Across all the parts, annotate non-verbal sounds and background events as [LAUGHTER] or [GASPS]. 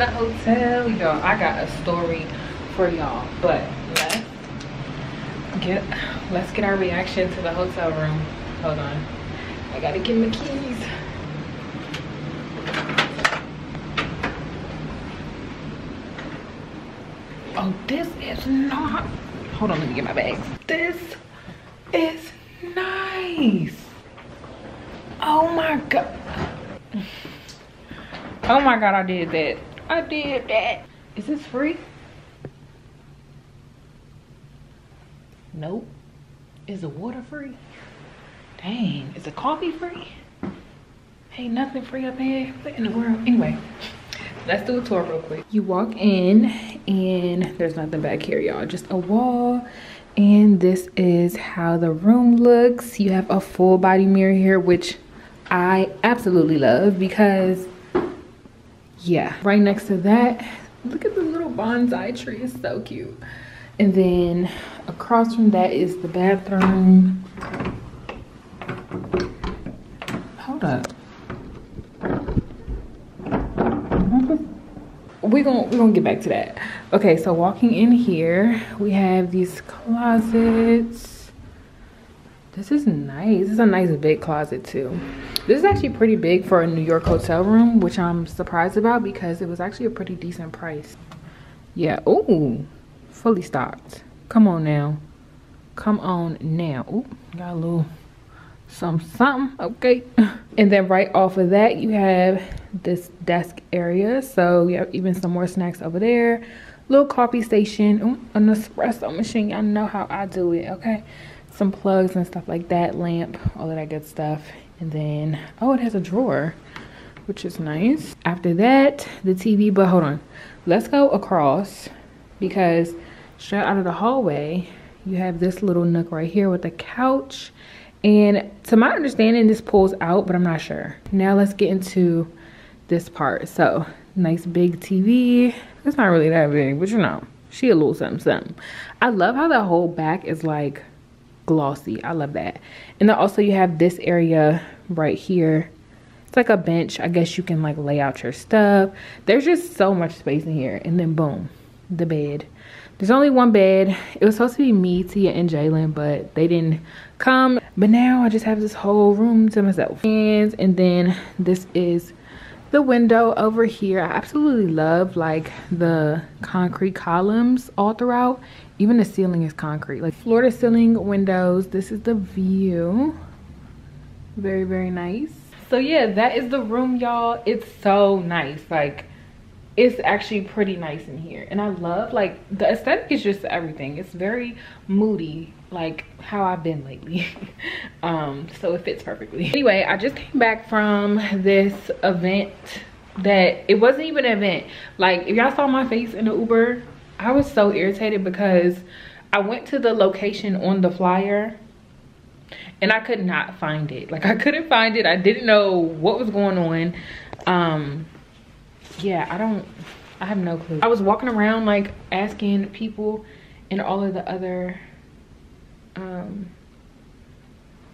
the hotel. Y'all, I got a story for y'all. But let's get let's get our reaction to the hotel room. Hold on. I gotta get my keys. Oh, this is not. Hold on, let me get my bags. This is nice. Oh my god. Oh my god, I did that. I did that. Is this free? Nope. Is the water free? Dang, is the coffee free? Ain't nothing free up here. What in the world? Anyway, let's do a tour real quick. You walk in and there's nothing back here, y'all. Just a wall. And this is how the room looks. You have a full body mirror here, which I absolutely love because yeah. Right next to that, look at the little bonsai tree, it's so cute. And then across from that is the bathroom. Hold up. We're gonna we're gonna get back to that. Okay, so walking in here, we have these closets. This is nice. This is a nice big closet too. This is actually pretty big for a New York hotel room, which I'm surprised about because it was actually a pretty decent price. Yeah, ooh, fully stocked. Come on now. Come on now. Ooh, got a little some something, okay. [LAUGHS] And then right off of that, you have this desk area. So you have even some more snacks over there. Little coffee station, ooh, an espresso machine. Y'all know how I do it, okay? Some plugs and stuff like that, lamp, all of that good stuff. And then, oh, it has a drawer, which is nice. After that, the TV, but hold on. Let's go across because straight out of the hallway, you have this little nook right here with a couch. And to my understanding, this pulls out, but I'm not sure. Now let's get into this part. So nice big TV. It's not really that big, but you know, she a little something something. I love how the whole back is like glossy. I love that. And then also you have this area right here. It's like a bench. I guess you can like lay out your stuff. There's just so much space in here. And then boom, the bed. There's only one bed. It was supposed to be me, Tia, and Jalen, but they didn't come. But now I just have this whole room to myself. And, and then this is the window over here. I absolutely love like the concrete columns all throughout. Even the ceiling is concrete, like floor to ceiling windows. This is the view. Very, very nice. So yeah, that is the room, y'all. It's so nice. Like, it's actually pretty nice in here. And I love, like, the aesthetic is just everything. It's very moody, like how I've been lately. [LAUGHS] um, so it fits perfectly. Anyway, I just came back from this event that, it wasn't even an event. Like, if y'all saw my face in the Uber, I was so irritated because I went to the location on the flyer and I could not find it. Like I couldn't find it. I didn't know what was going on. Um, yeah, I don't, I have no clue. I was walking around like asking people in all of the other, um,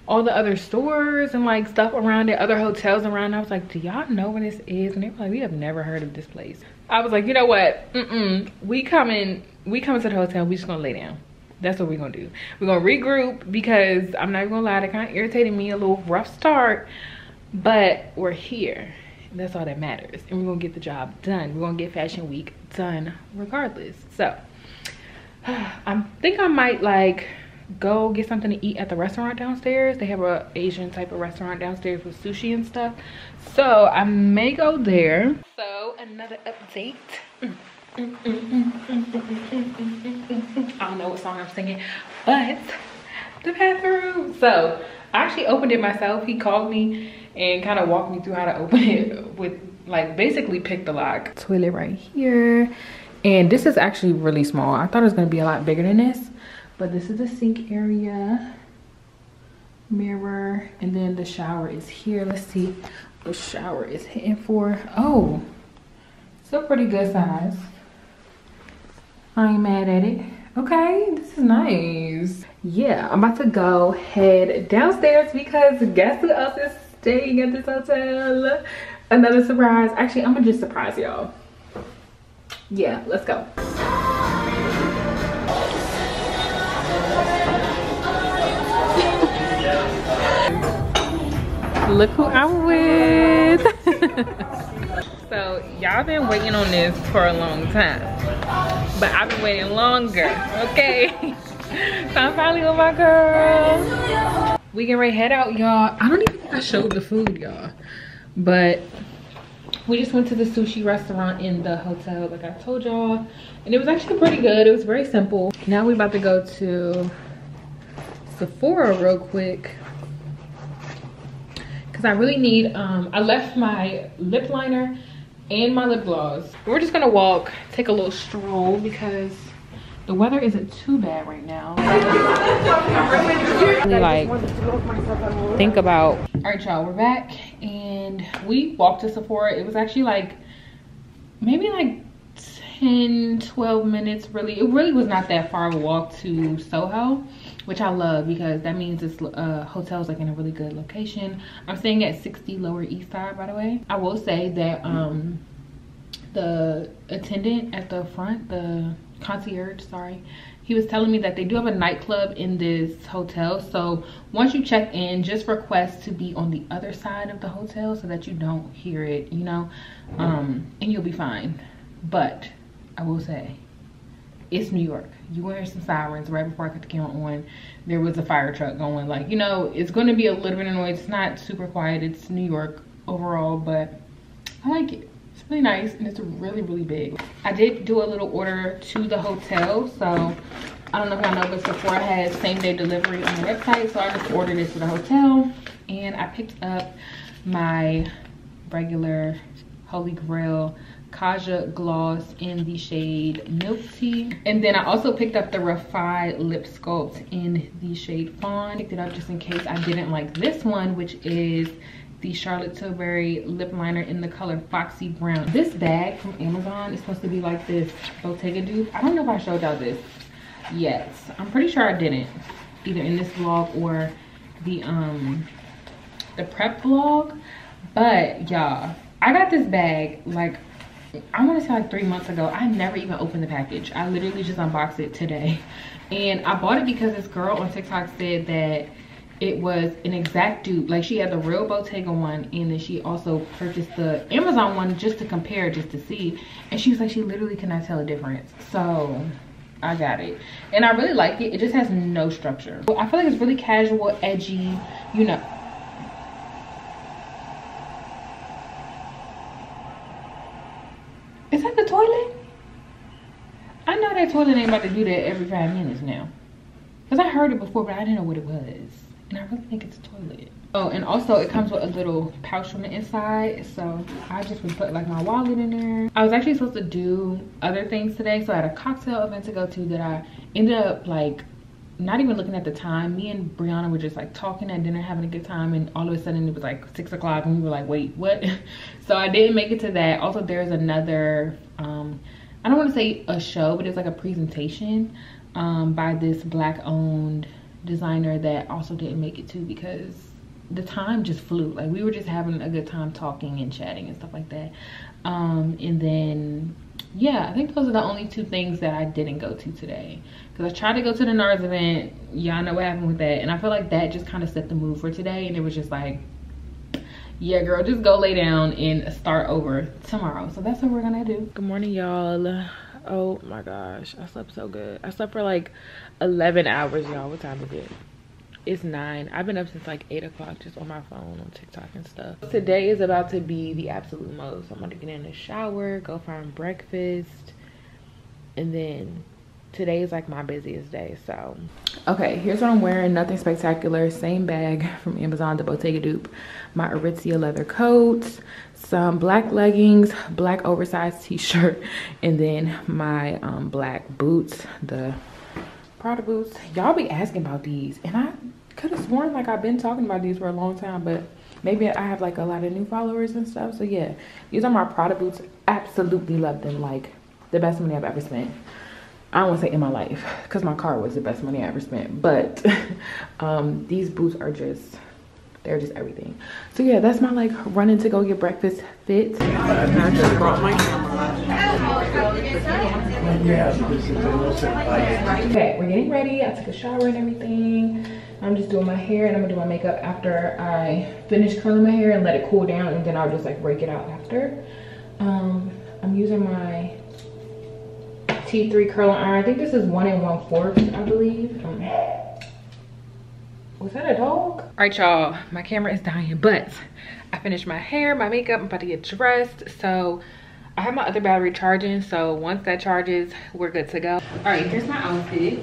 all the other stores and like stuff around it, other hotels around. I was like, do y'all know where this is? And they were like, we have never heard of this place. I was like, you know what? Mm-mm. We coming, we coming to the hotel. We just gonna lay down. That's what we're gonna do. We're gonna regroup because I'm not gonna lie, that kind of irritated me a little rough start, but we're here. That's all that matters. And we're gonna get the job done. We're gonna get fashion week done regardless. So [SIGHS] I think I might like go get something to eat at the restaurant downstairs. They have a Asian type of restaurant downstairs with sushi and stuff. So I may go there. So another update. I don't know what song I'm singing, but the bathroom. So I actually opened it myself. He called me and kind of walked me through how to open it with like basically pick the lock. Toilet right here. And this is actually really small. I thought it was gonna be a lot bigger than this but this is the sink area mirror and then the shower is here. Let's see what shower is hitting for. Oh it's a pretty good size. I ain't mad at it. Okay this is nice. Yeah i'm about to go head downstairs because guess who else is staying at this hotel? Another surprise. Actually i'm gonna just surprise y'all. Yeah, let's go. Look who I'm with. [LAUGHS] so y'all been waiting on this for a long time. But I've been waiting longer, okay? [LAUGHS] so I'm finally with my girl. We can right head out, y'all. I don't even think I showed the food, y'all. But we just went to the sushi restaurant in the hotel like i told y'all and it was actually pretty good it was very simple now we about to go to sephora real quick because i really need um i left my lip liner and my lip gloss. We're just gonna walk take a little stroll because the weather isn't too bad right now. [LAUGHS] Like think about all right y'all we're back and we walked to sephora. It was actually like maybe like 10 12 minutes really. It really was not that far of a walk to soho which i love because that means this uh is like in a really good location. I'm staying at 60 lower east side by the way. I will say that um the attendant at the front the concierge sorry he was telling me that they do have a nightclub in this hotel. So once you check in just request to be on the other side of the hotel so that you don't hear it you know? Um and you'll be fine. But i will say it's new york you will hear some sirens right before i cut the camera on. There was a fire truck going. Like you know it's going to be a little bit of noise it's not super quiet. It's new york overall but i like it. It's really nice and it's really really big. I did do a little order to the hotel so i don't know if y'all know but sephora has same day delivery on the website so i just ordered it to the hotel and i picked up my regular holy grail Kaja gloss in the shade Milk Tea. And then I also picked up the Refy Lip Sculpt in the shade Fawn. Picked it up just in case I didn't like this one, which is the Charlotte Tilbury lip liner in the color Foxy Brown. This bag from Amazon is supposed to be like this Bottega dupe. I don't know if I showed y'all this yet. I'm pretty sure I didn't, either in this vlog or the um the prep vlog. But y'all, I got this bag like I want to say like three months ago. I never even opened the package. I literally just unboxed it today. And I bought it because this girl on TikTok said that it was an exact dupe like she had the real bottega one and then she also purchased the amazon one just to compare just to see and she was like she literally cannot tell the difference so i got it and i really like it it just has no structure i feel like it's really casual edgy you know is that the toilet toilet ain't about to do that every five minutes now because i heard it before but i didn't know what it was and I really think it's a toilet. Oh, and also it comes with a little pouch on the inside. So I just would put like my wallet in there. I was actually supposed to do other things today. So I had a cocktail event to go to that I ended up like not even looking at the time. Me and Brianna were just like talking at dinner, having a good time. And all of a sudden it was like six o'clock and we were like, wait, what? [LAUGHS] so I didn't make it to that. Also, there's another, um, I don't want to say a show, but it's like a presentation um, by this black owned designer that also didn't make it too because the time just flew. Like we were just having a good time talking and chatting and stuff like that. Um and then yeah i think those are the only two things that i didn't go to today. Because i tried to go to the nars event. Y'all know what happened with that. And i feel like that just kind of set the mood for today. And it was just like yeah girl just go lay down and start over tomorrow. So that's what we're gonna do. Good morning y'all. Oh my gosh i slept so good. I slept for like 11 hours y'all. What time is it? It's nine. I've been up since like eight o'clock just on my phone on tiktok and stuff. Today is about to be the absolute most. I'm gonna get in the shower go find breakfast and then today is like my busiest day so okay here's what i'm wearing nothing spectacular same bag [LAUGHS] from amazon the bottega dupe my aritzia leather coat some black leggings black oversized t-shirt [LAUGHS] and then my um, black boots the Prada boots. Y'all be asking about these. And I could have sworn like I've been talking about these for a long time. But maybe I have like a lot of new followers and stuff. So yeah, these are my Prada boots. Absolutely love them. Like the best money I've ever spent. I don't want to say in my life because my car was the best money I ever spent. But [LAUGHS] um, these boots are just they're just everything. So yeah that's my like running to go get breakfast fit. I just brought my okay we're getting ready. I took a shower and everything. I'm just doing my hair and i'm gonna do my makeup after i finish curling my hair and let it cool down and then i'll just like break it out after. Um i'm using my T3 curling iron. I think this is one and one fourth, I believe. Um, was that a dog? All right, y'all, my camera is dying, but I finished my hair, my makeup, I'm about to get dressed. So I have my other battery charging. So once that charges, we're good to go. All right, here's my outfit.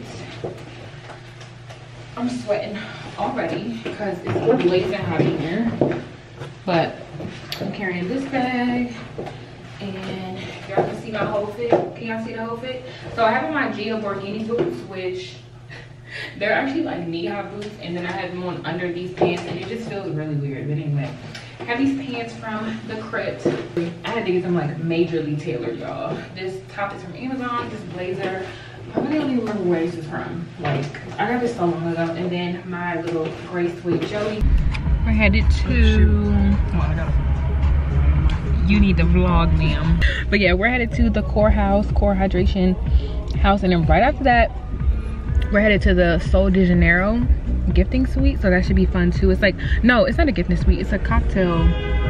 I'm sweating already because it's blazing hot in here. But I'm carrying this bag and y'all can see my whole fit. Can y'all see the whole fit? So i have on my Gio Borghini boots which [LAUGHS] they're actually like knee-high boots and then i have them on under these pants and it just feels really weird. But anyway I have these pants from the crypt. I had to get them like majorly tailored y'all. This top is from amazon this blazer. I really don't even remember where this is from. Like, I got this so long ago. And then my little gray suede Joey. We're headed to... Oh, you need to vlog, ma'am. But yeah, we're headed to the Core House, Core Hydration House. And then right after that, we're headed to the Sol de Janeiro gifting suite. So that should be fun too. It's like, no, it's not a gifting suite. It's a cocktail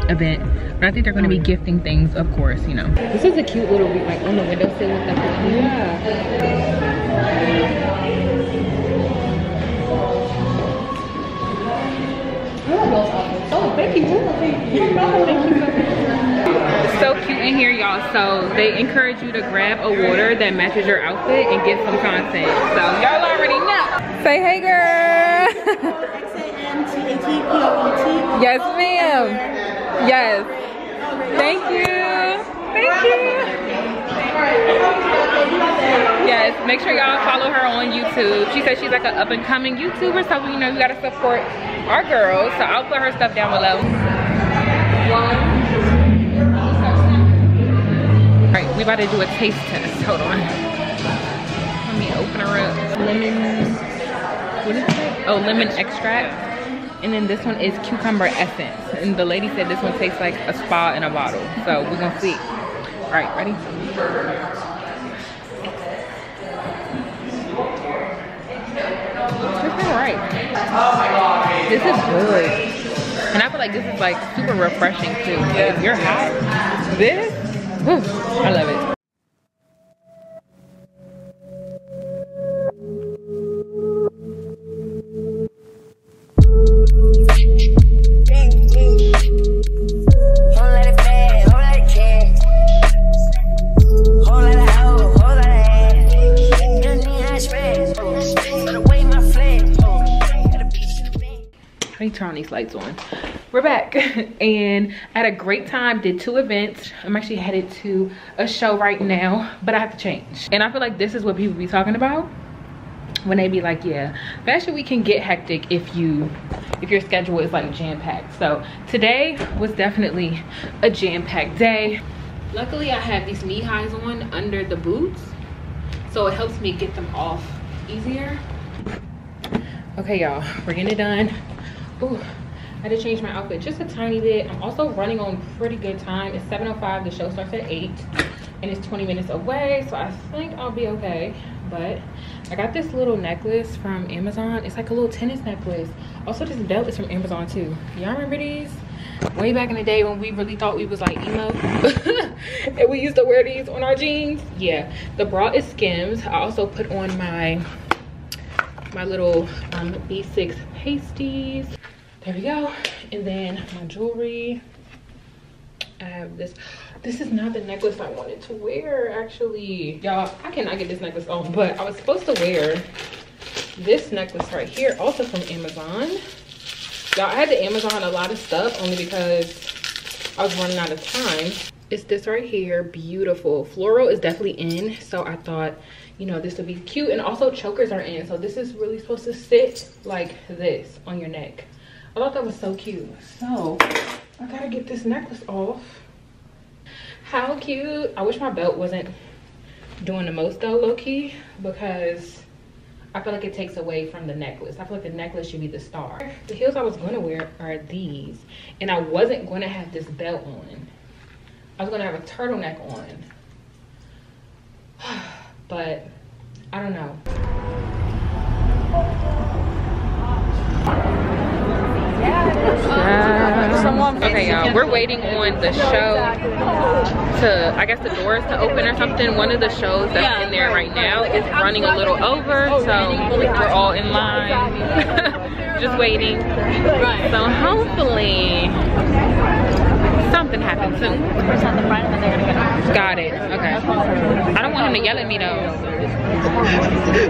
event. But I think they're going to be oh, gifting things, of course, you know. This is a cute little, like on the windowsill with the Yeah. Oh, thank you. Thank you. It's so cute in here, y'all. So they encourage you to grab a water that matches your outfit and get some content. So y'all already know. Say hey, girl. yes, ma'am. Yes. Thank you. Thank you. Yes, make sure y'all follow her on YouTube. She says she's like an up and coming YouTuber, so you know you gotta support our girls. So I'll put her stuff down below. One. We about to do a taste test. Hold on. Let me open her up. Lemon, what is it? Oh, lemon extract. And then this one is cucumber essence. And the lady said this one tastes like a spa in a bottle. So we're gonna see. All right, ready? This is right. This is good. And I feel like this is like super refreshing too. If you're hot, this, I love it. Turn these lights on. We're back [LAUGHS] and I had a great time, did two events. I'm actually headed to a show right now, but I have to change. And I feel like this is what people be talking about when they be like, yeah, fashion week can get hectic if you, if your schedule is like jam-packed. So today was definitely a jam-packed day. Luckily I have these knee highs on under the boots. So it helps me get them off easier. Okay, y'all, we're getting it done. Ooh, I had to change my outfit just a tiny bit. I'm also running on pretty good time. It's 7.05, the show starts at 8 and it's 20 minutes away. So I think I'll be okay. But I got this little necklace from Amazon. It's like a little tennis necklace. Also, this belt is from Amazon too. Y'all remember these? Way back in the day when we really thought we was like emo. [LAUGHS] and we used to wear these on our jeans. Yeah, the bra is Skims. I also put on my my little um, B6 pasties. There we go. And then my jewelry. I have this. This is not the necklace I wanted to wear, actually. Y'all, I cannot get this necklace on, but I was supposed to wear this necklace right here, also from Amazon. Y'all, I had to Amazon a lot of stuff only because I was running out of time. It's this right here, beautiful. Floral is definitely in, so I thought, you know, this would be cute. And also chokers are in, so this is really supposed to sit like this on your neck. I thought that was so cute. So, I gotta get this necklace off. How cute. I wish my belt wasn't doing the most though, low-key, because I feel like it takes away from the necklace. I feel like the necklace should be the star. The heels I was gonna wear are these. And I wasn't gonna have this belt on. I was gonna have a turtleneck on. [SIGHS] But I don't know. Okay, y'all, we're waiting on the show to, I guess the doors to open or something. One of the shows that's in there right now is running a little over, oh, so we're all in line, [LAUGHS] just waiting. So hopefully something happens soon. Got it, okay. I don't want him to yell at me though.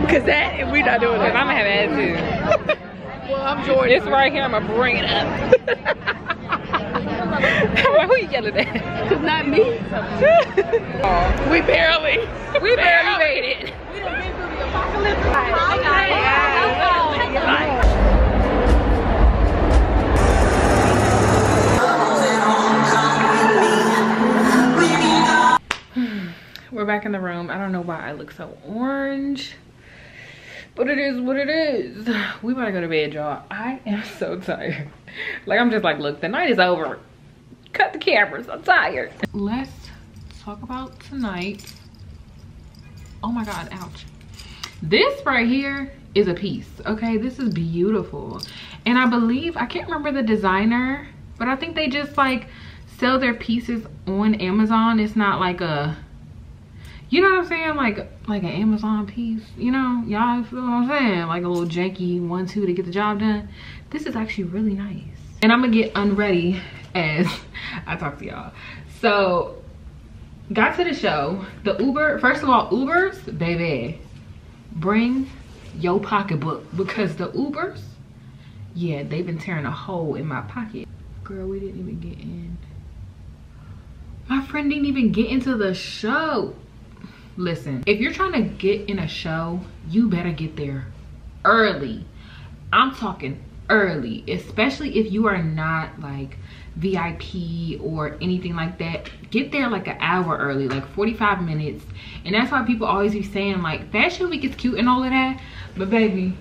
[LAUGHS] Cause that, we not doing that. I'm gonna have an attitude. [LAUGHS] Well, I'm Jordan. This right here, I'm gonna bring it up. [LAUGHS] Who you yelling at? Cause not me. Oh. we barely. We barely made it. We made it through the apocalypse. We're back in the room. I don't know why I look so orange. But it is what it is. [SIGHS] We about to go to bed, y'all. I am so tired. Like, I'm just like, look, the night is over. Cut the cameras. I'm tired. Let's talk about tonight. Oh my God, ouch. This right here is a piece, okay? This is beautiful. And I believe, I can't remember the designer, but I think they just like sell their pieces on Amazon. It's not like a you know what I'm saying? Like like an Amazon piece, you know? Y'all feel what I'm saying? Like a little janky one, two to get the job done. This is actually really nice. And I'm gonna get unready as [LAUGHS] I talk to y'all. So got to the show. The Uber, first of all, Ubers, baby, bring your pocketbook because the Ubers, yeah, they've been tearing a hole in my pocket. Girl, we didn't even get in. My friend didn't even get into the show listen if you're trying to get in a show you better get there early. I'm talking early especially if you are not like vip or anything like that. Get there like an hour early like 45 minutes. And that's why people always be saying like fashion week is cute and all of that. But baby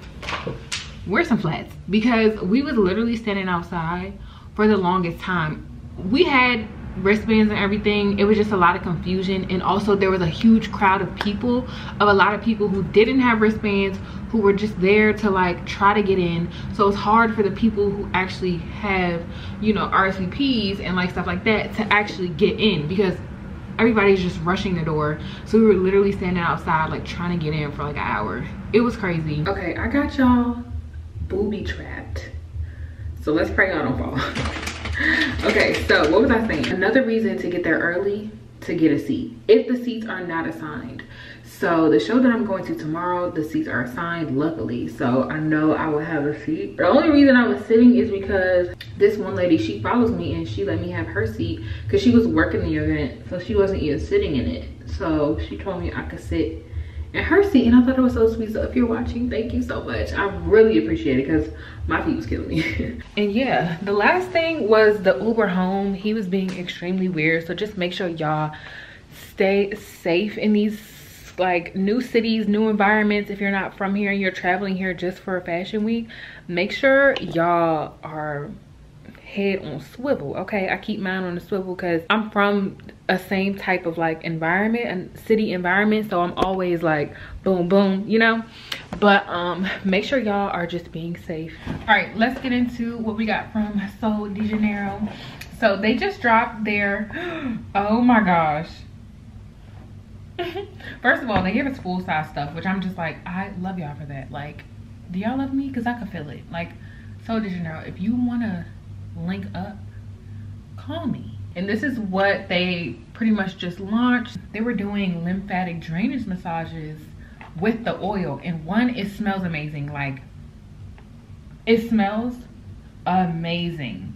wear some flats. Because we was literally standing outside for the longest time. We had wristbands and everything it was just a lot of confusion. And also there was a huge crowd of people of a lot of people who didn't have wristbands who were just there to like try to get in. So it's hard for the people who actually have you know RSVPs and like stuff like that to actually get in because everybody's just rushing the door. So we were literally standing outside like trying to get in for like an hour. It was crazy. Okay i got y'all booby trapped. So let's pray y'all don't fall okay so what was i saying? Another reason to get there early to get a seat. If the seats are not assigned. So the show that i'm going to tomorrow the seats are assigned luckily. So i know i will have a seat. The only reason i was sitting is because this one lady she follows me and she let me have her seat because she was working the event so she wasn't even sitting in it. So she told me i could sit her seat and i thought it was so sweet. So if you're watching thank you so much. I really appreciate it because my feet was killing me. [LAUGHS] And yeah the last thing was the uber home. He was being extremely weird. So just make sure y'all stay safe in these like new cities new environments. If you're not from here and you're traveling here just for a fashion week make sure y'all are head on swivel okay? I keep mine on the swivel because i'm from a same type of like environment and city environment so i'm always like boom boom you know? But um make sure y'all are just being safe. All right let's get into what we got from sol de janeiro. So they just dropped their [GASPS] oh my gosh. [LAUGHS] First of all they give us full size stuff which i'm just like i love y'all for that. Like do y'all love me? Because i can feel it. Like sol de janeiro if you want to link up call me and this is what they pretty much just launched. They were doing lymphatic drainage massages with the oil. And one it smells amazing. Like it smells amazing.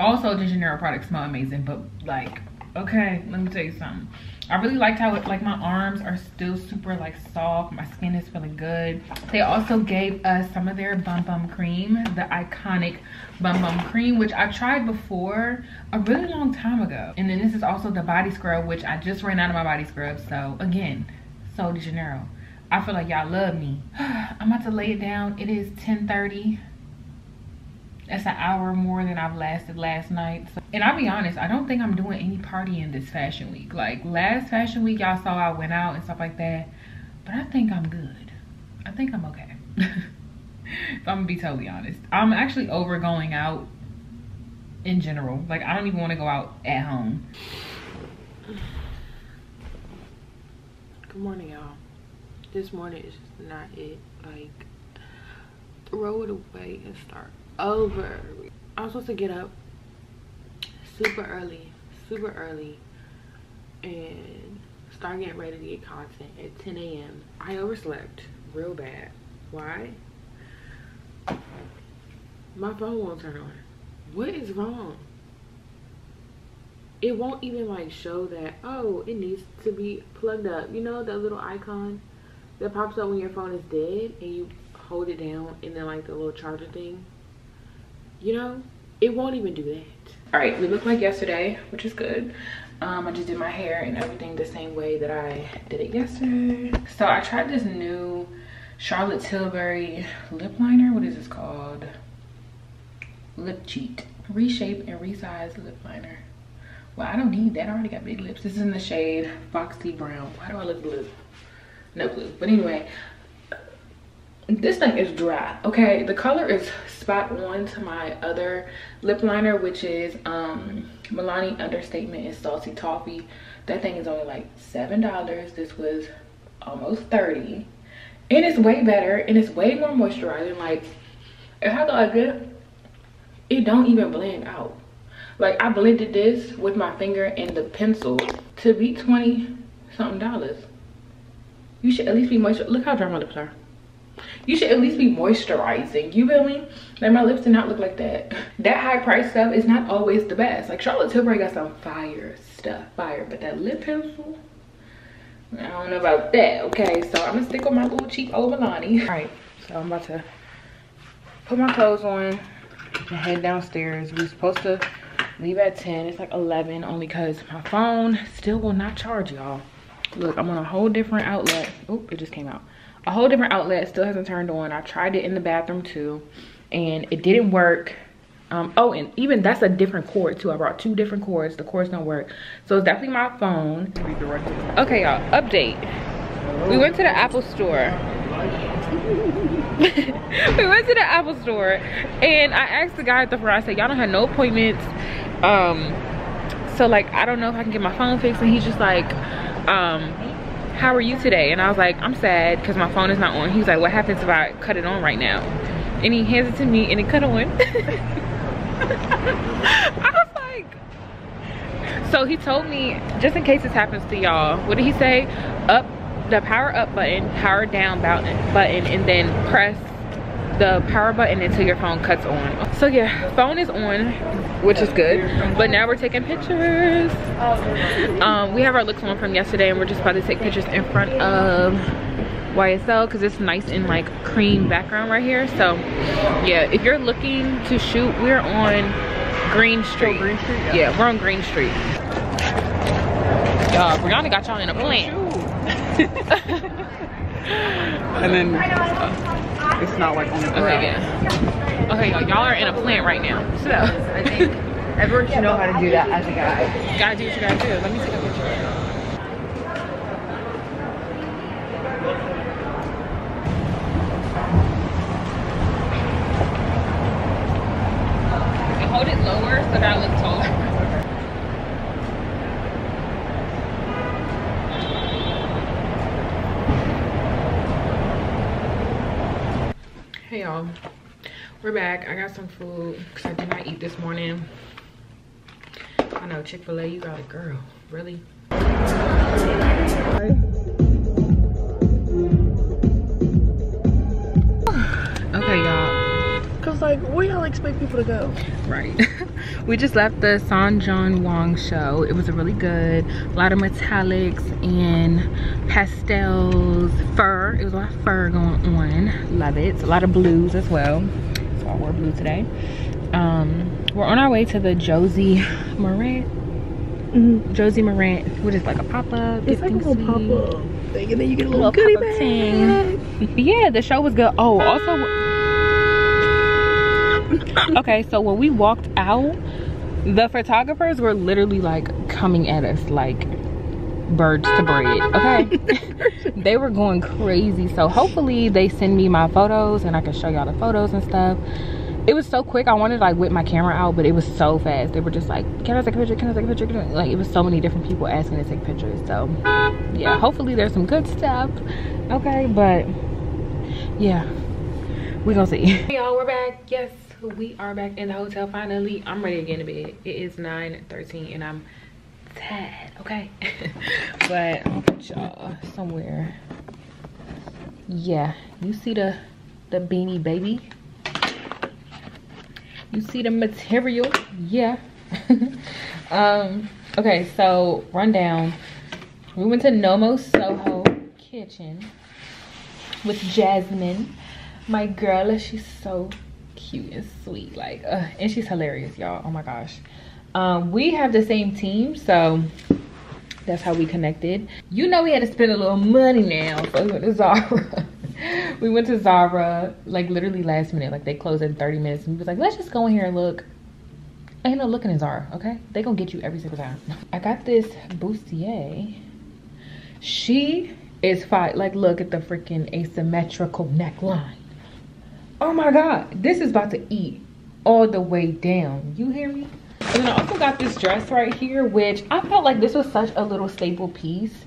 Also de janeiro products smell amazing but like okay let me tell you something i really liked how it like my arms are still super like soft my skin is feeling good they also gave us some of their bum bum cream the iconic bum bum cream which i tried before a really long time ago and then this is also the body scrub which i just ran out of my body scrub so again sol de janeiro I feel like y'all love me. [SIGHS] I'm about to lay it down. It is 10:30. That's an hour more than I've lasted last night. So, and I'll be honest, I don't think I'm doing any partying this fashion week. Like last fashion week, y'all saw I went out and stuff like that. But I think I'm good. I think I'm okay. [LAUGHS] I'm gonna be totally honest. I'm actually over going out in general. Like I don't even want to go out at home. Good morning, y'all. This morning is not it. Like, throw it away and start over. I was supposed to get up super early, super early, and start getting ready to get content at 10 a.m. I overslept real bad. Why? My phone won't turn on. What is wrong? It won't even like show that, oh, it needs to be plugged up. You know that little icon that pops up when your phone is dead and you hold it down and then like the little charger thing? You know, it won't even do that. All right, we look like yesterday, which is good. Um, I just did my hair and everything the same way that I did it yesterday. So I tried this new Charlotte Tilbury lip liner. What is this called? Lip Cheat. Reshape and resize lip liner. Well, I don't need that. I already got big lips. This is in the shade Foxy Brown. Why do I look blue? No blue. But anyway, this thing is dry. Okay the color is spot on to my other lip liner which is um milani understatement. And salty toffee. That thing is only like seven dollars. This was almost 30 and it's way better and it's way more moisturizing. Like if i go like this it don't even blend out. Like i blended this with my finger and the pencil to be 20 something dollars. You should at least be moisturized look how dry my lips are you should at least be moisturizing. You feel me? Like my lips do not look like that. That high price stuff is not always the best. Like charlotte tilbury got some fire stuff fire but that lip pencil i don't know about that okay? So i'm gonna stick with my little cheap old milani all right so i'm about to put my clothes on and head downstairs. We are supposed to leave at 10 it's like 11 only because my phone still will not charge y'all. Look i'm on a whole different outlet. Oh it just came out a whole different outlet still hasn't turned on. I tried it in the bathroom too and it didn't work. Um, oh and even that's a different cord too. I brought two different cords. The cords don't work. So it's definitely my phone. Okay y'all. Update. We went to the apple store. [LAUGHS] We went to the apple store and i asked the guy at the front. I said y'all don't have no appointments. Um so like i don't know if i can get my phone fixed and he's just like um how are you today? And I was like, I'm sad because my phone is not on. He was like, what happens if I cut it on right now? And he hands it to me and it cut on. [LAUGHS] I was like, so he told me, just in case this happens to y'all, what did he say? Up, the power up button, power down button, button and then press the power button until your phone cuts on. So yeah, phone is on, which is good. But now we're taking pictures. Um, we have our looks on from yesterday and we're just about to take pictures in front of YSL because it's nice and like cream background right here. So yeah, if you're looking to shoot, we're on Green Street. Oh, Green Street? Yeah. yeah, we're on Green Street. Y'all, Brianna got y'all in a plant. [LAUGHS] and then uh, it's not like on the ground. Okay, yeah. Okay, y'all, y'all are in a plant right now. So I think everyone should know how to do that as a guy. You gotta do what you gotta do. Let me take a picture. hold it lower so that I look taller. Hey y'all. We're back. I got some food because i did not eat this morning. I know chick-fil-a you got a girl. Really like where y'all expect people to go? Right. [LAUGHS] We just left the Sanjun Wong show. It was a really good a lot of metallics and pastels fur. It was a lot of fur going on. Love it. A lot of blues as well. So i wore blue today. Um we're on our way to the josie Maran. mm -hmm. josie Maran, which is like a pop-up it's like a pop-up thing, and then you get a little, little goodie bag. [LAUGHS] yeah, the show was good. Oh, also, okay, so when we walked out, the photographers were literally like coming at us like birds to bread okay? [LAUGHS] They were going crazy. So hopefully they send me my photos and i can show y'all the photos and stuff. It was so quick. I wanted to like whip my camera out but it was so fast. They were just like can i take a picture? Can i take a picture? Like it was so many different people asking to take pictures. So yeah hopefully there's some good stuff okay? But yeah we gonna see. Hey [LAUGHS] y'all we're back. Yes we are back in the hotel finally. I'm ready to get in bed. It is 9 13 and i'm tired okay? [LAUGHS] But i'll put y'all somewhere. Yeah you see the the beanie baby? You see the material? Yeah. [LAUGHS] Um okay so rundown. We went to nomo soho kitchen with jasmine. My girl she's so cute and sweet like uh, and she's hilarious y'all oh my gosh um we have the same team so that's how we connected you know we had to spend a little money now so we went to zara [LAUGHS] we went to Zara like literally last minute. Like they closed in 30 minutes. And we was like, let's just go in here and look. Ain't no looking in Zara, okay? They gonna get you every single time. [LAUGHS] I got this bustier. She is fine. Like look at the freaking asymmetrical neckline. Oh my God, this is about to eat all the way down. You hear me? And then I also got this dress right here, which I felt like this was such a little staple piece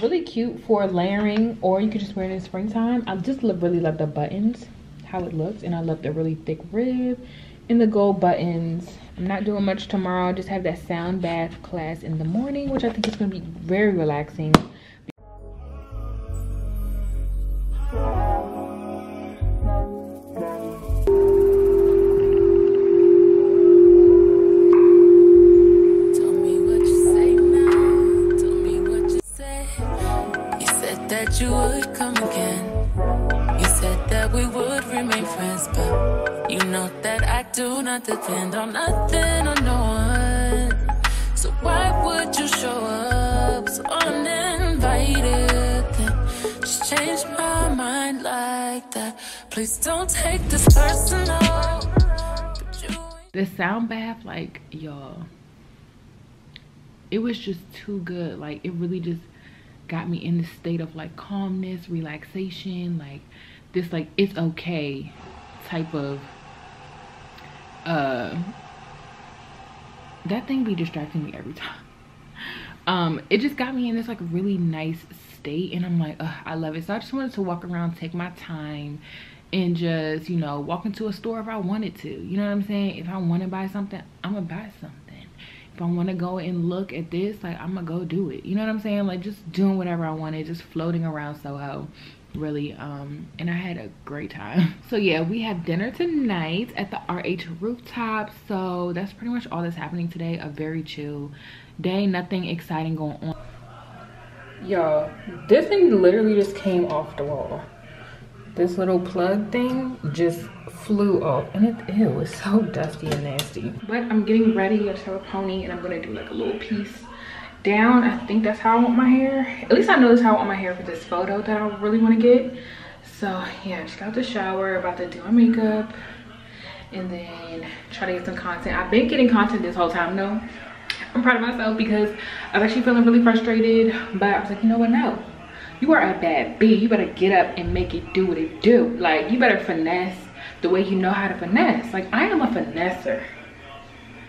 really cute for layering or you could just wear it in springtime i just really love the buttons how it looks and i love the really thick rib and the gold buttons i'm not doing much tomorrow i just have that sound bath class in the morning which i think is going to be very relaxing depend on nothing or no one. So why would you show up so uninvited? Just change my mind like that. Please don't take this personal. The sound bath, like y'all, it was just too good. Like it really just got me in the state of like calmness, relaxation, like this like it's okay type of uh that thing be distracting me every time. Um it just got me in this like really nice state and i'm like i love it. So i just wanted to walk around take my time and just you know walk into a store if i wanted to. You know what i'm saying? If i want to buy something i'm gonna buy something. If i want to go and look at this like i'm gonna go do it. You know what i'm saying? Like just doing whatever i wanted just floating around soho really um and i had a great time. [LAUGHS] So yeah we have dinner tonight at the rh rooftop. So that's pretty much all that's happening today. A very chill day. Nothing exciting going on. Y'all this thing literally just came off the wall. This little plug thing just flew off and it ew, was so dusty and nasty. But i'm getting ready to have a pony and i'm gonna do like a little piece down. I think that's how i want my hair. At least i know that's how i want my hair for this photo that i really want to get. So yeah just got the shower about to do my makeup and then try to get some content. I've been getting content this whole time though. I'm proud of myself because i was actually feeling really frustrated but i was like you know what? No. You are a bad b. You better get up and make it do what it do. Like you better finesse the way you know how to finesse. Like i am a finesser.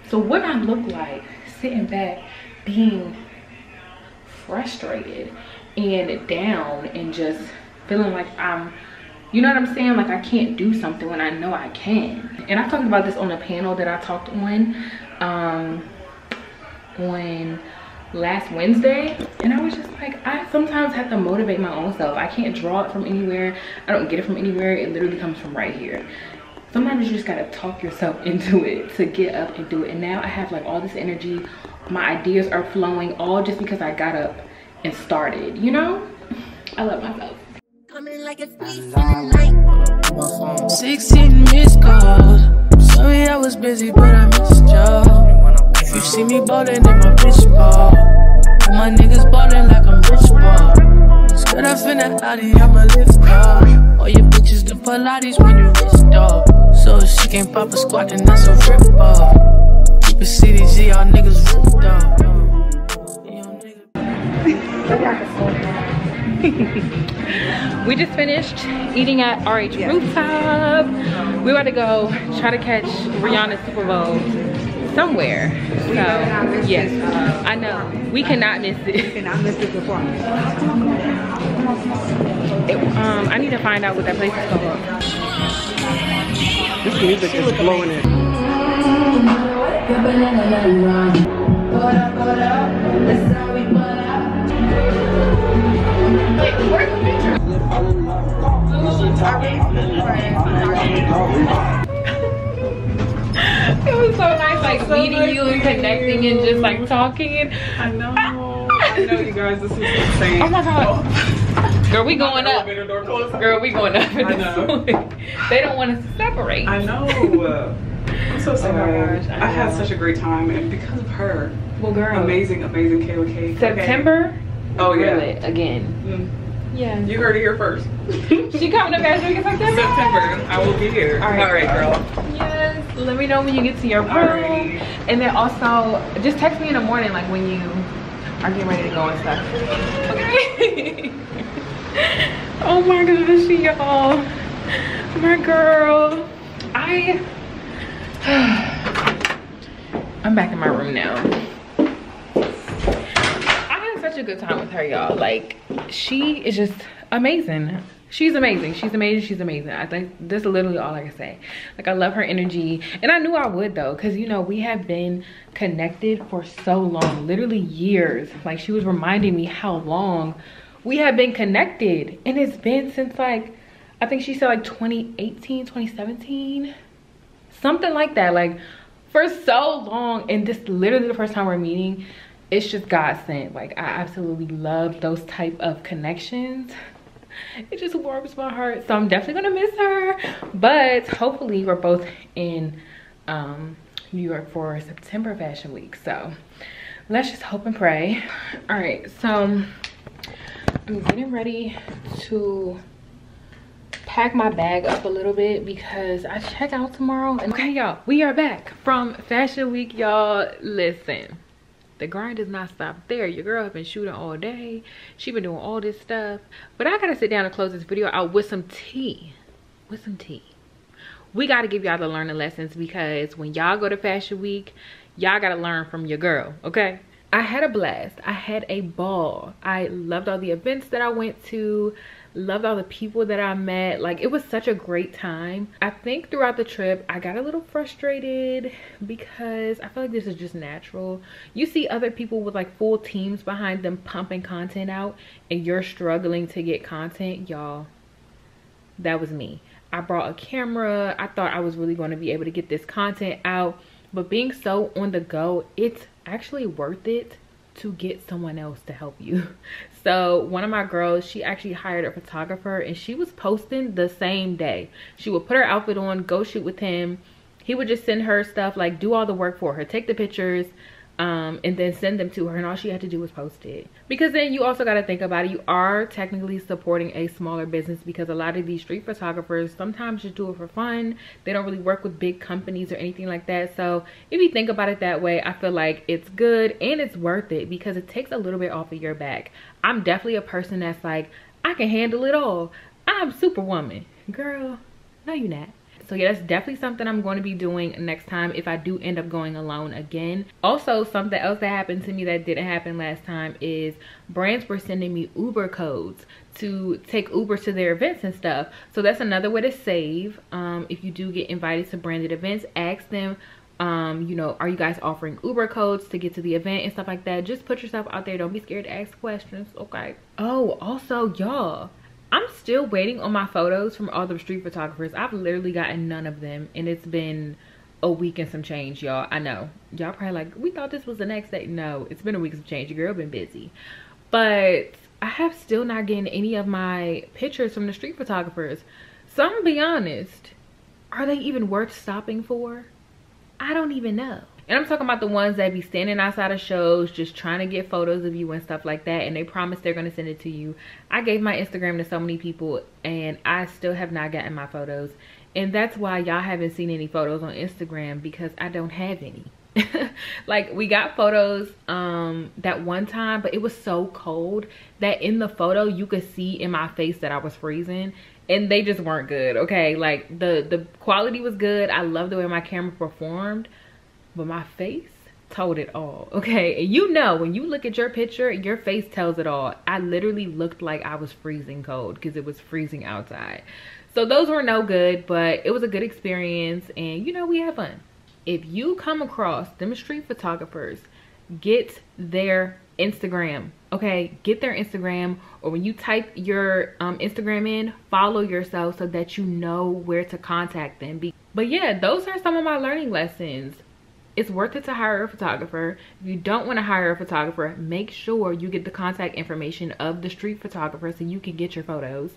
So what i look like sitting back being frustrated and down and just feeling like I'm, you know what I'm saying? Like I can't do something when I know I can. And I talked about this on a panel that I talked on, um, on last Wednesday. And I was just like, I sometimes have to motivate my own self. I can't draw it from anywhere. I don't get it from anywhere. It literally comes from right here sometimes you just gotta talk yourself [LAUGHS] into it to get up and do it and now i have like all this energy my ideas are flowing all just because I got up and started, you know? I love myself. Coming like a thief in the night. 16 missed calls. Sorry I was busy, but I missed y'all. You see me ballin' in my bitch ball. My niggas ballin' like I'm rich ball. Put up in that body, I'ma lift up. All your bitches do Pilates when you wrist up. So if she can't pop a squat, then that's a rip up. Keep a CDG, y'all niggas ripped up. [LAUGHS] we just finished eating at RH yeah. Rooftop. We about to go try to catch Rihanna's Super Bowl somewhere. So, yes, I know. We cannot miss it. We cannot miss it performance. It, um, I need to find out what that place is called. This music is blowing it. It was so nice like so meeting nice you and connecting you. and just like talking and I know. I know you guys this is insane. Oh my god. Girl we going up. Girl we going up. I know. [LAUGHS] they don't want us to separate. I know I'm so sorry oh I, I had such a great time and because of her well girl amazing amazing KOK September oh yeah again mm. Yeah. You heard it here first. [LAUGHS] she coming up as in September? September. I will be here. All right, All right girl. Yes. Let me know when you get to your room. Alrighty. And then also, just text me in the morning, like when you are getting ready to go and stuff. Okay. [LAUGHS] oh my gosh, y'all. My girl. I... [SIGHS] I'm back in my room now I had such a good time with her, y'all. Like, she is just amazing. She's amazing. She's amazing. She's amazing. I think this is literally all I can say. Like, I love her energy. And I knew I would, though, because, you know, we have been connected for so long. Literally years. Like, she was reminding me how long we have been connected. And it's been since, like, I think she said, like, 2018, 2017. Something like that. Like, for so long. And this literally the first time we're meeting it's just God sent. Like I absolutely love those type of connections. It just warms my heart. So I'm definitely gonna miss her. But hopefully we're both in um, New York for September Fashion Week. So let's just hope and pray. All right, so I'm getting ready to pack my bag up a little bit because I check out tomorrow. And okay, y'all, we are back from Fashion Week, y'all. Listen, the grind does not stop there. Your girl has been shooting all day. She been doing all this stuff. But i gotta sit down and close this video out with some tea with some tea. We got to give y'all the learning lessons because when y'all go to fashion week y'all got to learn from your girl okay? I had a blast. I had a ball. I loved all the events that i went to loved all the people that i met. Like it was such a great time. I think throughout the trip i got a little frustrated because i feel like this is just natural. You see other people with like full teams behind them pumping content out and you're struggling to get content y'all. That was me. I brought a camera. I thought i was really going to be able to get this content out. But being so on the go it's actually worth it to get someone else to help you [LAUGHS] so one of my girls she actually hired a photographer and she was posting the same day. She would put her outfit on go shoot with him. He would just send her stuff like do all the work for her take the pictures um, and then send them to her and all she had to do was post it. Because then you also got to think about it. You are technically supporting a smaller business because a lot of these street photographers sometimes just do it for fun. They don't really work with big companies or anything like that. So if you think about it that way i feel like it's good and it's worth it because it takes a little bit off of your back. I'm definitely a person that's like i can handle it all. I'm superwoman. Girl no you're not so yeah that's definitely something i'm going to be doing next time if i do end up going alone again also something else that happened to me that didn't happen last time is brands were sending me uber codes to take uber to their events and stuff so that's another way to save um, if you do get invited to branded events ask them um, you know, are you guys offering Uber codes to get to the event and stuff like that? Just put yourself out there. Don't be scared to ask questions, okay? Oh, also, y'all, I'm still waiting on my photos from all the street photographers. I've literally gotten none of them and it's been a week and some change, y'all. I know. Y'all probably like, we thought this was the next day. No, it's been a week and some change. Your girl been busy. But I have still not getting any of my pictures from the street photographers. So I'm gonna be honest. Are they even worth stopping for? I don't even know and i'm talking about the ones that be standing outside of shows just trying to get photos of you and stuff like that and they promise they're going to send it to you. I gave my instagram to so many people and i still have not gotten my photos. And that's why y'all haven't seen any photos on instagram because i don't have any. [LAUGHS] Like we got photos um that one time but it was so cold that in the photo you could see in my face that i was freezing and they just weren't good okay? Like the the quality was good. I love the way my camera performed but my face told it all okay? And you know when you look at your picture your face tells it all. I literally looked like i was freezing cold because it was freezing outside. So those were no good but it was a good experience and you know we had fun. If you come across them street photographers get their instagram okay? Get their instagram or when you type your um, instagram in follow yourself so that you know where to contact them but yeah those are some of my learning lessons it's worth it to hire a photographer. If you don't want to hire a photographer make sure you get the contact information of the street photographer so you can get your photos.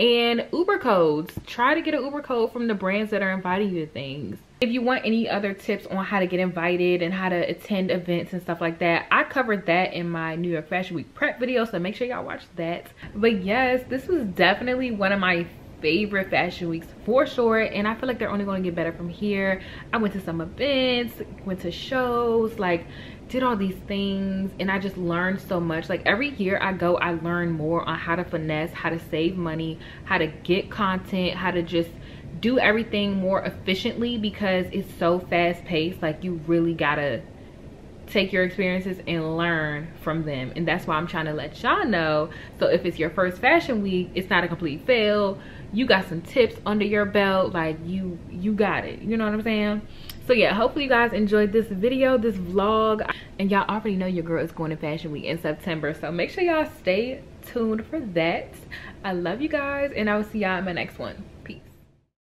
And uber codes. Try to get an uber code from the brands that are inviting you to things. If you want any other tips on how to get invited and how to attend events and stuff like that i covered that in my new york fashion week prep video so make sure y'all watch that. But yes this was definitely one of my favorite fashion weeks for sure and i feel like they're only going to get better from here. I went to some events went to shows like did all these things and i just learned so much. Like every year i go i learn more on how to finesse how to save money how to get content how to just do everything more efficiently because it's so fast paced like you really gotta take your experiences and learn from them and that's why i'm trying to let y'all know. So if it's your first fashion week it's not a complete fail you got some tips under your belt like you you got it. You know what i'm saying? So yeah hopefully you guys enjoyed this video this vlog. And y'all already know your girl is going to fashion week in september so make sure y'all stay tuned for that. I love you guys and i will see y'all in my next one